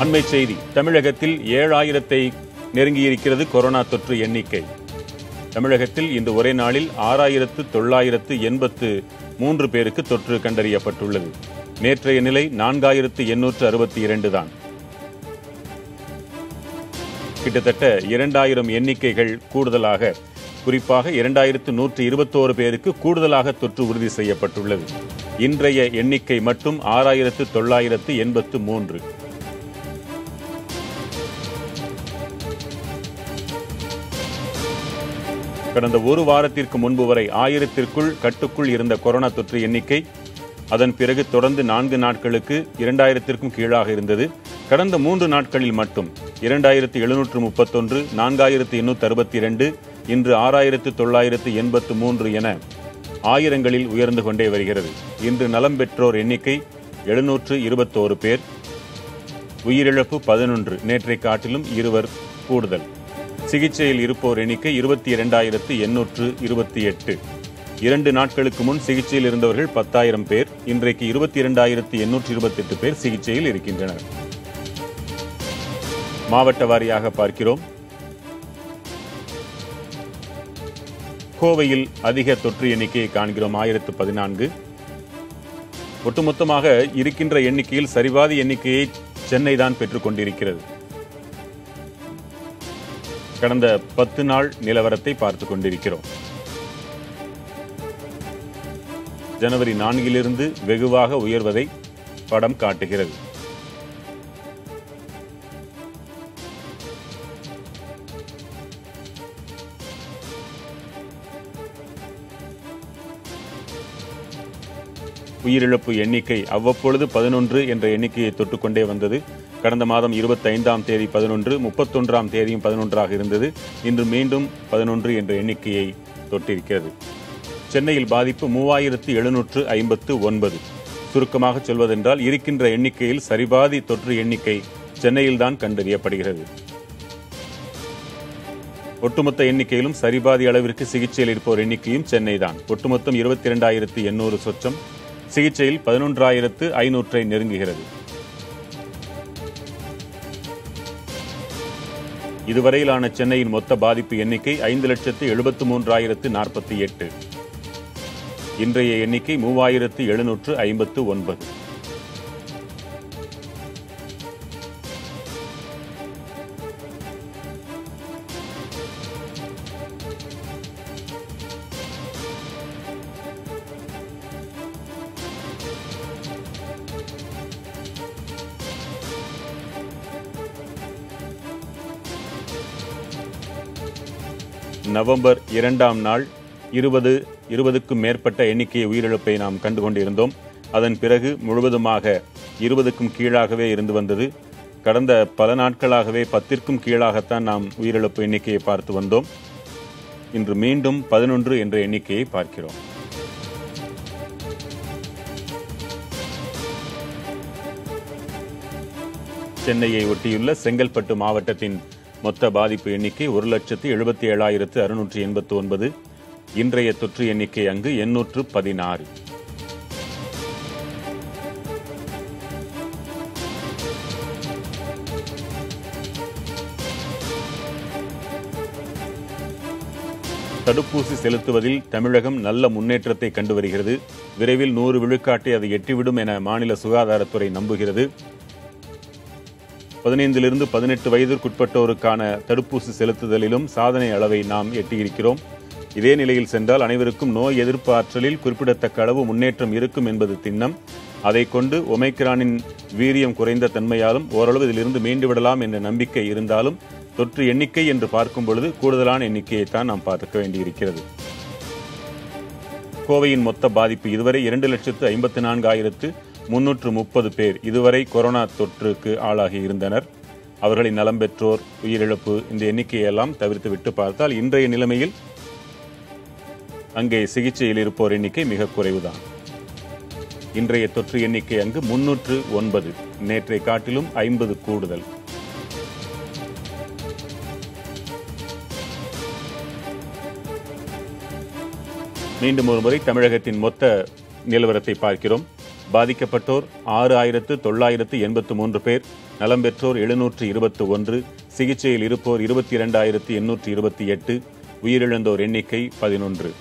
அண்மை செய்தி. தமிழகத்தில் ஏழாயிரத்தை நெருங்கியிருக்கிறது கொரோனா தொற்று எண்ணிக்கை. தமிழகத்தில் இன்று ஒரே நாளில் ஆறாயிரத்து தொள்ளாயிரத்து எண்பத்து மூன்று பேருக்கு தொற்று கண்டறியப்பட்டுள்ளது. நேற்றைய நிலை நான்காயிரத்து எண்ணூற்று அறுபத்தி இரண்டு தான். கிட்டத்தட்ட இரண்டாயிரம் எண்ணிக்கைகள் கூடுதலாக குறிப்பாக இரண்டாயிரத்து நூற்று இருபத்தோரு பேருக்கு கூடுதலாக தொற்று உறுதி செய்யப்பட்டுள்ளது. இன்றைய எண்ணிக்கை மட்டும் ஆறாயிரத்து தொள்ளாயிரத்து எண்பத்து மூன்று. கடந்த ஒரு வாரத்திற்கு முன்பு வரை ஆயிரத்திற்குள் கட்டுக்குள் இருந்த கொரோனா தொற்று எண்ணிக்கை அதன் பிறகு தொடர்ந்து நான்கு நாட்களுக்கு இரண்டாயிரத்திற்கும் கீழாக இருந்தது. கடந்த மூன்று நாட்களில் மட்டும் இரண்டாயிரத்து எழுநூற்று முப்பத்தொன்று நான்காயிரத்து எண்ணூற்று அறுபத்தி இரண்டு இன்று ஆறாயிரத்து தொள்ளாயிரத்து எண்பத்து மூன்று என ஆயிரங்களில் உயர்ந்து கொண்டே வருகிறது. இன்று நலம் பெற்றோர் எண்ணிக்கை எழுநூற்று இருபத்தோரு பேர். உயிரிழப்பு பதினொன்று. நேற்றை காட்டிலும் இருவர் கூடுதல். சிகிச்சையில் இருப்போர் எண்ணிக்கை இருபத்தி இரண்டாயிரத்து எண்ணூற்று இருபத்தி எட்டு. இரண்டு நாட்களுக்கு முன் சிகிச்சையில் இருந்தவர்கள் பத்தாயிரம் பேர் இன்றைக்கு இருபத்தி இரண்டாயிரத்து எண்ணூற்று இருபத்தி எட்டு பேர் சிகிச்சையில் இருக்கின்றனர். மாவட்ட வாரியாக பார்க்கிறோம். கோவையில் அதிக தொற்று எண்ணிக்கையை காண்கிறோம். ஆயிரத்து பதினான்கு. ஒட்டுமொத்தமாக இருக்கின்ற எண்ணிக்கையில் சரிவாதி எண்ணிக்கையை சென்னை தான் பெற்றுக் கொண்டிருக்கிறது கடந்த பத்து நாள் நிலவரத்தை பார்த்துக் கொண்டிருக்கிறோம். ஜனவரி நான்கிலிருந்து வெகுவாக உயர்வதை படம் காட்டுகிறது. உயிரிழப்பு எண்ணிக்கை அவ்வப்பொழுது பதினொன்று என்ற எண்ணிக்கையை தொட்டுக்கொண்டே வந்தது. கடந்த மாதம் இருபத்தைந்தாம் தேதி பதினொன்று முப்பத்தொன்றாம் தேதியும் பதினொன்றாக இருந்தது. இன்று மீண்டும் பதினொன்று என்ற எண்ணிக்கையை தொட்டிருக்கிறது. சென்னையில் பாதிப்பு மூவாயிரத்து எழுநூற்று ஐம்பத்து ஒன்பது. சுருக்கமாக சொல்வதென்றால் இருக்கின்ற எண்ணிக்கையில் சரிபாதி தொற்று எண்ணிக்கை சென்னையில்தான் கண்டறியப்படுகிறது. ஒட்டுமொத்த எண்ணிக்கையிலும் சரிபாதி அளவிற்கு சிகிச்சையில் இருப்போர் எண்ணிக்கையும் சென்னை தான். ஒட்டுமொத்தம் இருபத்தி இரண்டாயிரத்து எண்ணூறு சொச்சம். சிகிச்சையில் பதினொன்றாயிரத்து ஐநூற்றை நெருங்குகிறது. இதுவரையிலான சென்னையின் மொத்த பாதிப்பு எண்ணிக்கை ஐந்து லட்சத்து எழுபத்து மூன்றாயிரத்து நாற்பத்தி எட்டு. இன்றைய எண்ணிக்கை மூவாயிரத்து எழுநூற்று ஐம்பத்து ஒன்பது. நவம்பர் இரண்டாம் நாள் இருபது இருபதுக்கும் மேற்பட்ட எண்ணிக்கை உயிரிழப்பை நாம் கண்டு கொண்டிருந்தோம் அதன் பிறகு முழுவதுமாக இருபதுக்கும் கீழாகவே இருந்து வந்தது. கடந்த பல நாட்களாகவே பத்திற்கும் கீழாகத்தான் நாம் உயிரிழப்பு எண்ணிக்கையை பார்த்து வந்தோம். இன்று மீண்டும் பதினொன்று என்ற எண்ணிக்கையை பார்க்கிறோம். சென்னையை ஒட்டியுள்ள செங்கல்பட்டு மாவட்டத்தின் மொத்த பாதிப்பு எண்ணிக்கை ஒரு லட்சத்து எழுபத்தி ஏழாயிரத்து அறுநூற்று எண்பத்து ஒன்பது இன்றைய தொற்று எண்ணிக்கை அங்கு எண்ணூற்று பதினாறு. தடுப்பூசி செலுத்துவதில் தமிழகம் நல்ல முன்னேற்றத்தை கண்டு வருகிறது. விரைவில் நூறு விழுக்காட்டை அது எட்டிவிடும் என மாநில சுகாதாரத்துறை நம்புகிறது. பதினைந்திலிருந்து பதினெட்டு வயதிற்குட்பட்டோருக்கான தடுப்பூசி செலுத்துதலிலும் சாதனை அளவை நாம் எட்டியிருக்கிறோம். இதே நிலையில் சென்றால் அனைவருக்கும் நோய் எதிர்ப்பு ஆற்றலில் குறிப்பிடத்தக்க அளவு முன்னேற்றம் இருக்கும் என்பது திண்ணம். அதை கொண்டு ஒமைக்ரானின் வீரியம் குறைந்த தன்மையாலும் ஓரளவு இதிலிருந்து மீண்டு விடலாம் என்ற நம்பிக்கை இருந்தாலும் தொற்று எண்ணிக்கை என்று பார்க்கும் பொழுது கூடுதலான எண்ணிக்கையைத்தான் நாம் பார்க்க வேண்டியிருக்கிறது. கோவையின் மொத்த பாதிப்பு இதுவரை இரண்டு லட்சத்து ஐம்பத்தி நான்காயிரத்து முன்னூற்று முப்பது பேர் இதுவரை கொரோனா தொற்றுக்கு ஆளாகி இருந்தனர். அவர்களின் நலம் பெற்றோர் உயிரிழப்பு இந்த எண்ணிக்கையெல்லாம் தவிர்த்துவிட்டு பார்த்தால் இன்றைய நிலைமையில் அங்கே சிகிச்சையில் இருப்போர் எண்ணிக்கை மிக குறைவுதான். இன்றைய தொற்று எண்ணிக்கை அங்கு முன்னூற்று ஒன்பது நேற்றை காட்டிலும் ஐம்பது கூடுதல். மீண்டும் ஒருமுறை தமிழகத்தின் மொத்த நிலவரத்தை பார்க்கிறோம். பாதிக்கப்பட்டோர் ஆறு ஆயிரத்து தொள்ளாயிரத்து எண்பத்து மூன்று பேர் நலம் பெற்றோர் எழுநூற்று இருபத்து ஒன்று சிகிச்சையில் இருப்போர் இருபத்தி இரண்டாயிரத்து எண்ணூற்று இருபத்தி எட்டு உயிரிழந்தோர் எண்ணிக்கை பதினொன்று.